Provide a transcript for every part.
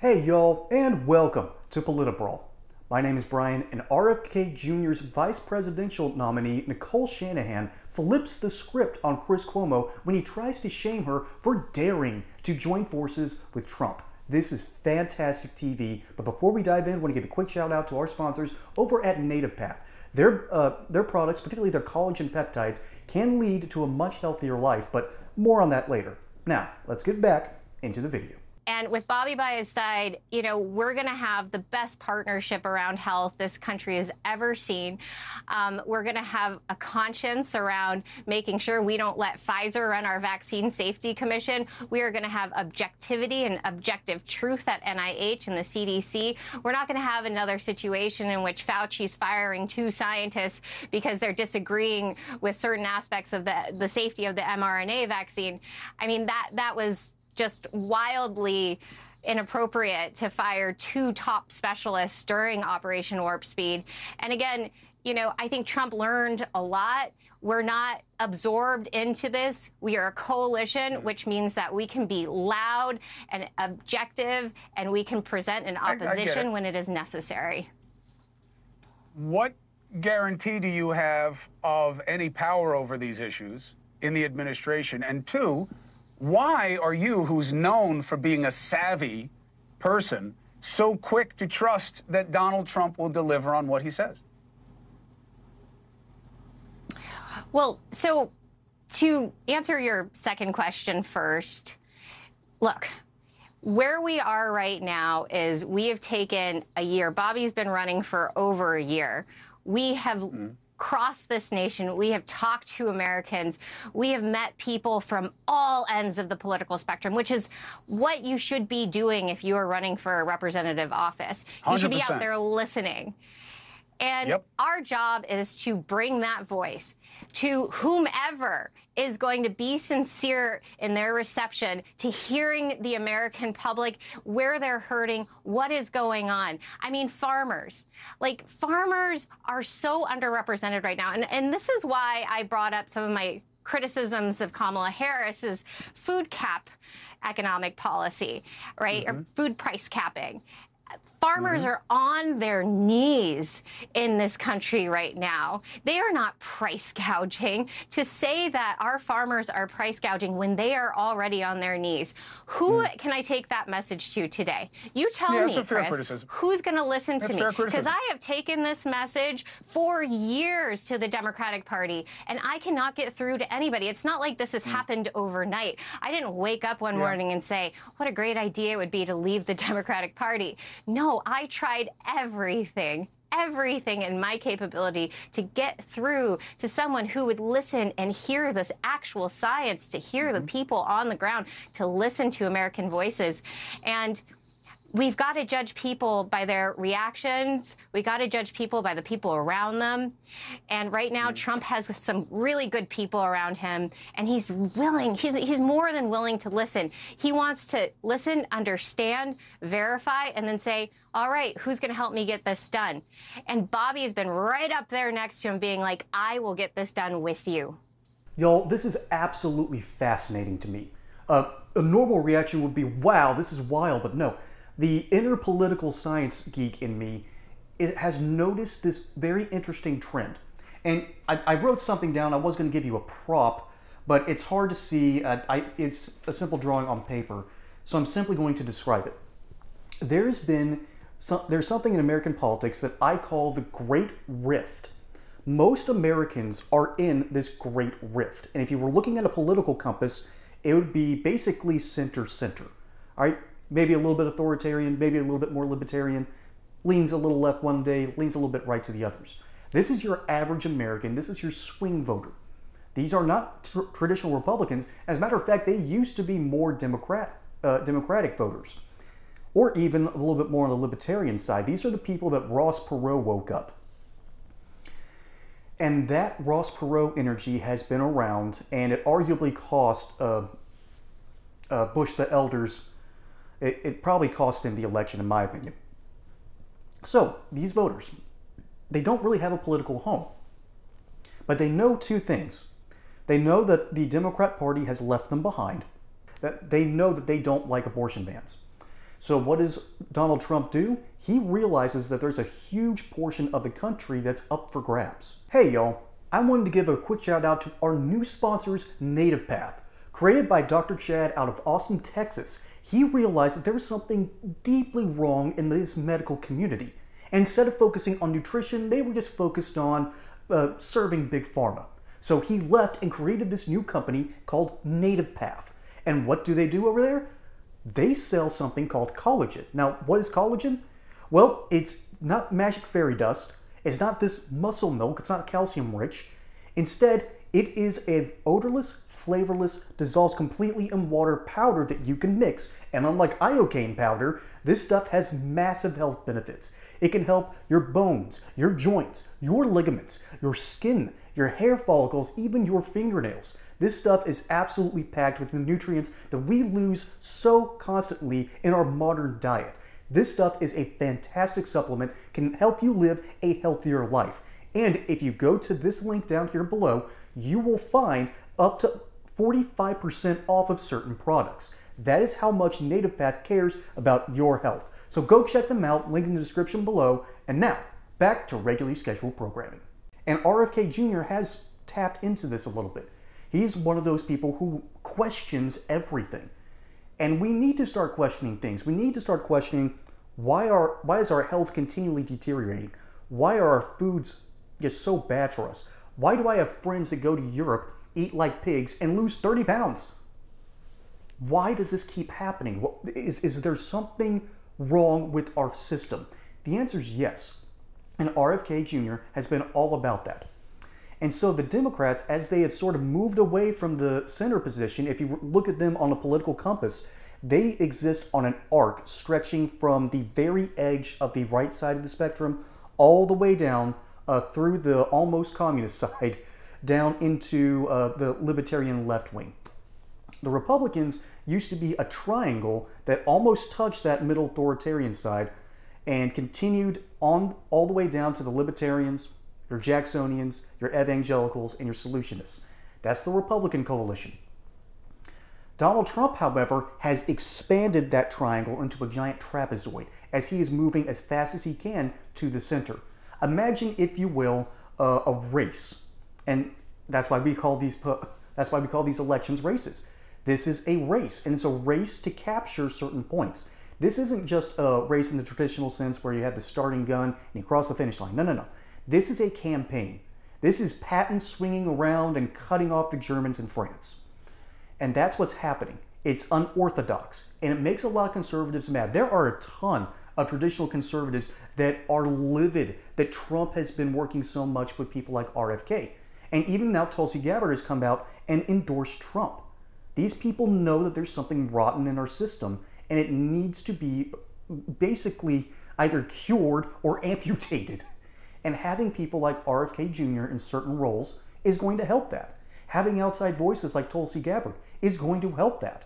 Hey y'all, and welcome to Politibrawl. My name is Brian, and RFK Jr.'s vice presidential nominee Nicole Shanahan flips the script on Chris Cuomo when he tries to shame her for daring to join forces with Trump. This is fantastic TV, but before we dive in, I want to give a quick shout out to our sponsors over at NativePath. Their, uh, their products, particularly their collagen peptides, can lead to a much healthier life, but more on that later. Now, let's get back into the video. And with Bobby by his side, you know, we're going to have the best partnership around health this country has ever seen. Um, we're going to have a conscience around making sure we don't let Pfizer run our Vaccine Safety Commission. We are going to have objectivity and objective truth at NIH and the CDC. We're not going to have another situation in which Fauci's firing two scientists because they're disagreeing with certain aspects of the, the safety of the mRNA vaccine. I mean, that, that was just wildly inappropriate to fire two top specialists during Operation Warp Speed. And again, you know, I think Trump learned a lot. We're not absorbed into this. We are a coalition, which means that we can be loud and objective and we can present an opposition it. when it is necessary. What guarantee do you have of any power over these issues in the administration? And two, why are you, who's known for being a savvy person, so quick to trust that Donald Trump will deliver on what he says? Well, so to answer your second question first, look, where we are right now is we have taken a year. Bobby's been running for over a year. We have mm across this nation. We have talked to Americans. We have met people from all ends of the political spectrum, which is what you should be doing if you are running for a representative office. You 100%. should be out there listening. And yep. our job is to bring that voice to whomever is going to be sincere in their reception to hearing the American public where they're hurting, what is going on. I mean, farmers, like farmers are so underrepresented right now. And, and this is why I brought up some of my criticisms of Kamala Harris's food cap economic policy, right? Mm-hmm. Or food price capping. Farmers mm-hmm. are on their knees in this country right now. They are not price gouging. To say that our farmers are price gouging when they are already on their knees, who mm. can I take that message to today? You tell yeah, me, Chris, criticism. who's going to listen that's to me? Because I have taken this message for years to the Democratic Party, and I cannot get through to anybody. It's not like this has mm. happened overnight. I didn't wake up one yeah. morning and say, what a great idea it would be to leave the Democratic Party. No, I tried everything everything in my capability to get through to someone who would listen and hear this actual science, to hear mm-hmm. the people on the ground, to listen to American voices. And we've got to judge people by their reactions. We got to judge people by the people around them. And right now, mm. Trump has some really good people around him, and he's willing, he's, he's more than willing to listen. He wants to listen, understand, verify, and then say, all right, who's going to help me get this done? And Bobby has been right up there next to him, being like, I will get this done with you. Y'all, this is absolutely fascinating to me. Uh, a normal reaction would be, wow, this is wild, but no the inner political science geek in me has noticed this very interesting trend. And I, I wrote something down. I was going to give you a prop, but it's hard to see. Uh, I, it's a simple drawing on paper, so I'm simply going to describe it. There's been some, there's something in American politics that I call the Great Rift. Most Americans are in this Great Rift, and if you were looking at a political compass, it would be basically center center. All right, maybe a little bit authoritarian, maybe a little bit more libertarian, leans a little left one day, leans a little bit right to the others. This is your average American. This is your swing voter. These are not tr- traditional Republicans. As a matter of fact, they used to be more Democrat, uh, Democratic voters, or even a little bit more on the libertarian side. These are the people that Ross Perot woke up. And that Ross Perot energy has been around, and it arguably cost uh, uh, Bush the Elder's it, it probably cost him the election, in my opinion. So, these voters, they don't really have a political home. But they know two things. They know that the Democrat Party has left them behind, that they know that they don't like abortion bans. So, what does Donald Trump do? He realizes that there's a huge portion of the country that's up for grabs. Hey, y'all, I wanted to give a quick shout out to our new sponsors, Native Path. Created by Dr. Chad out of Austin, Texas, he realized that there was something deeply wrong in this medical community. Instead of focusing on nutrition, they were just focused on uh, serving big pharma. So he left and created this new company called Native Path. And what do they do over there? They sell something called collagen. Now, what is collagen? Well, it's not magic fairy dust. It's not this muscle milk. It's not calcium rich. Instead, it is a odorless, flavorless, dissolves completely in water powder that you can mix. And unlike iocane powder, this stuff has massive health benefits. It can help your bones, your joints, your ligaments, your skin, your hair follicles, even your fingernails. This stuff is absolutely packed with the nutrients that we lose so constantly in our modern diet. This stuff is a fantastic supplement, can help you live a healthier life. And if you go to this link down here below, you will find up to 45% off of certain products. That is how much Native Path cares about your health. So go check them out, link in the description below. And now, back to regularly scheduled programming. And RFK Jr. has tapped into this a little bit. He's one of those people who questions everything. And we need to start questioning things. We need to start questioning why are why is our health continually deteriorating? Why are our foods just so bad for us? Why do I have friends that go to Europe, eat like pigs, and lose 30 pounds? Why does this keep happening? Is, is there something wrong with our system? The answer is yes. And RFK Jr. has been all about that. And so the Democrats, as they have sort of moved away from the center position, if you look at them on a political compass, they exist on an arc stretching from the very edge of the right side of the spectrum all the way down uh, through the almost communist side down into uh, the libertarian left wing. The Republicans used to be a triangle that almost touched that middle authoritarian side and continued on all the way down to the libertarians, your Jacksonians, your evangelicals, and your isolationists. That's the Republican coalition. Donald Trump, however, has expanded that triangle into a giant trapezoid as he is moving as fast as he can to the center. Imagine, if you will, uh, a race, and that's why we call these that's why we call these elections races. This is a race, and it's a race to capture certain points. This isn't just a race in the traditional sense where you have the starting gun and you cross the finish line. No, no, no. This is a campaign. This is Patton swinging around and cutting off the Germans in France. And that's what's happening. It's unorthodox, and it makes a lot of conservatives mad. There are a ton of traditional conservatives that are livid that Trump has been working so much with people like RFK. And even now, Tulsi Gabbard has come out and endorsed Trump. These people know that there's something rotten in our system and it needs to be basically either cured or amputated. And having people like RFK Jr. in certain roles is going to help that. Having outside voices like Tulsi Gabbard is going to help that.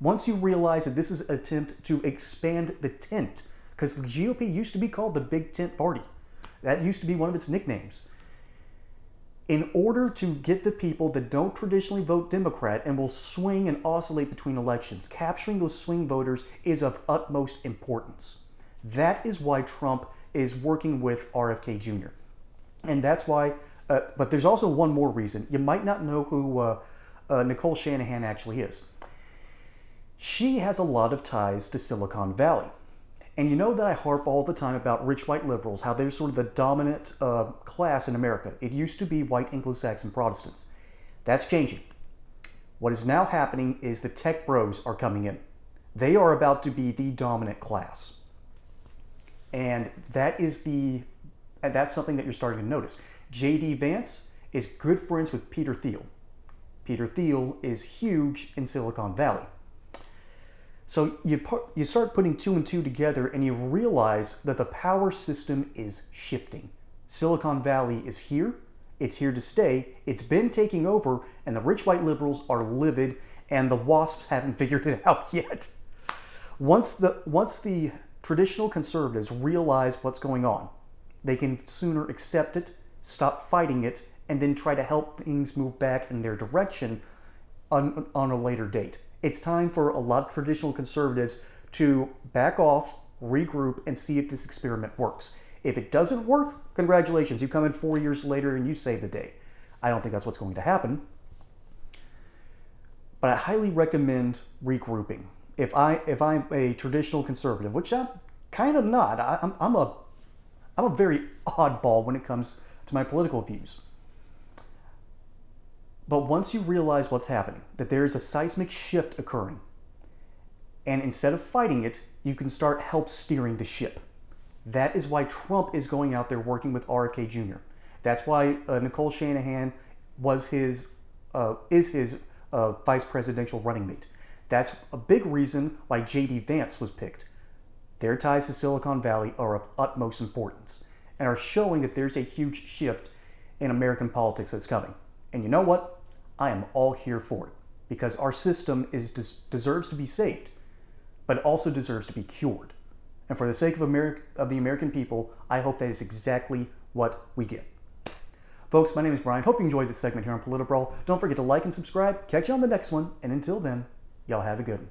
Once you realize that this is an attempt to expand the tent, because the GOP used to be called the Big Tent Party. That used to be one of its nicknames. In order to get the people that don't traditionally vote Democrat and will swing and oscillate between elections, capturing those swing voters is of utmost importance. That is why Trump is working with RFK Jr. And that's why, uh, but there's also one more reason. You might not know who uh, uh, Nicole Shanahan actually is. She has a lot of ties to Silicon Valley. And you know that I harp all the time about rich white liberals, how they're sort of the dominant uh, class in America. It used to be white Anglo Saxon Protestants. That's changing. What is now happening is the tech bros are coming in. They are about to be the dominant class. And that is the that's something that you're starting to notice. JD Vance is good friends with Peter Thiel. Peter Thiel is huge in Silicon Valley. So you, you start putting two and two together and you realize that the power system is shifting. Silicon Valley is here, it's here to stay, it's been taking over, and the rich white liberals are livid, and the WASPs haven't figured it out yet. Once the, once the traditional conservatives realize what's going on, they can sooner accept it, stop fighting it, and then try to help things move back in their direction on, on a later date. It's time for a lot of traditional conservatives to back off, regroup, and see if this experiment works. If it doesn't work, congratulations, you come in four years later and you save the day. I don't think that's what's going to happen. But I highly recommend regrouping. If I if I'm a traditional conservative, which I'm kind of not, I, I'm, I'm a I'm a very oddball when it comes to my political views. But once you realize what's happening, that there is a seismic shift occurring, and instead of fighting it, you can start help steering the ship. That is why Trump is going out there working with RFK Jr. That's why uh, Nicole Shanahan was his uh, is his uh, vice presidential running mate. That's a big reason why J.D. Vance was picked. Their ties to Silicon Valley are of utmost importance and are showing that there's a huge shift in American politics that's coming. And you know what? I am all here for it because our system is deserves to be saved, but also deserves to be cured. And for the sake of, America, of the American people, I hope that is exactly what we get. Folks, my name is Brian. Hope you enjoyed this segment here on Politibrawl. Don't forget to like and subscribe. Catch you on the next one. And until then, y'all have a good one.